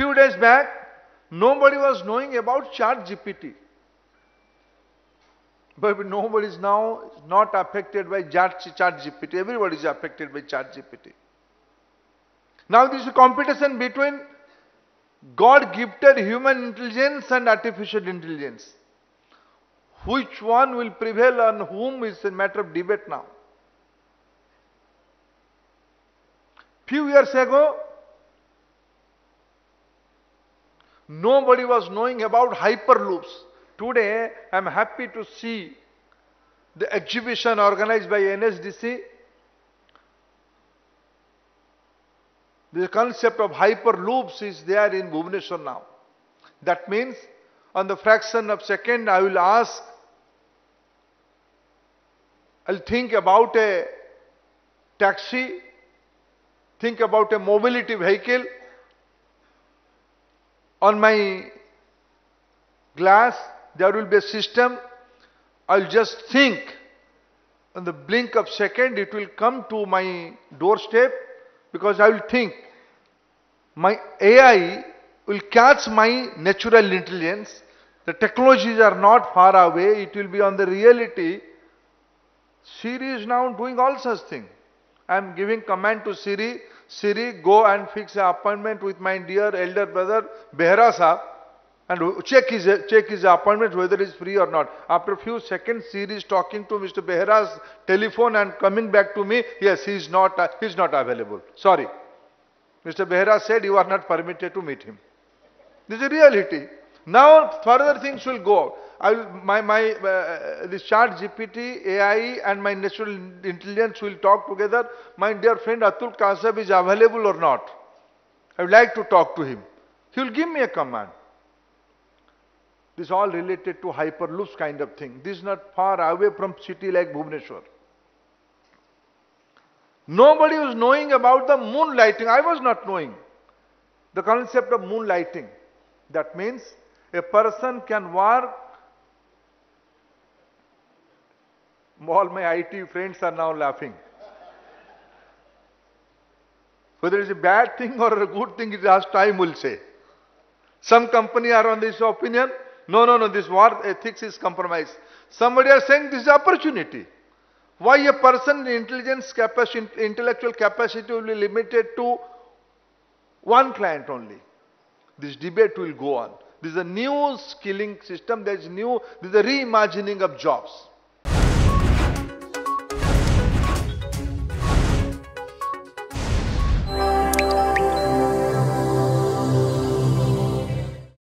Few days back, nobody was knowing about ChatGPT. But nobody is now not affected by ChatGPT. Everybody is affected by ChatGPT. Now this is a competition between God gifted human intelligence and artificial intelligence. Which one will prevail on whom is a matter of debate now. Few years ago, nobody was knowing about hyperloops. Today, I am happy to see the exhibition organized by NSDC. The concept of hyperloops is there in Bhubaneswar now. That means on the fraction of second I will ask, I'll think about a taxi, think about a mobility vehicle. On my glass, there will be a system. I'll just think. On the blink of second, it will come to my doorstep because I will think. My AI will catch my natural intelligence. The technologies are not far away. It will be on the reality. Siri is now doing all such things. I am giving command to Siri, Siri go and fix an appointment with my dear elder brother Behra Saab and check his, check his appointment whether he is free or not. After a few seconds Siri is talking to Mr. Behra's telephone and coming back to me, yes he is not, he is not available. Sorry. Mr. Behra said you are not permitted to meet him. This is reality. Now further things will go. I will, my, my, uh, this ChatGPT, AI and my natural intelligence will talk together. My dear friend Atul Kasab is available or not. I would like to talk to him. He will give me a command. This is all related to hyperloops kind of thing. This is not far away from city like Bhubaneswar. Nobody was knowing about the moonlighting. I was not knowing the concept of moonlighting. That means a person can work all my IT friends are now laughing. Whether it's a bad thing or a good thing, it has time will say. Some company are on this opinion. No, no, no, this war ethics is compromised. Somebody are saying this is opportunity. Why a person intelligence capacity, intellectual capacity will be limited to one client only. This debate will go on. This is a new skilling system. There is new, this is a reimagining of jobs.